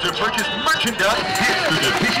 to purchase merchandise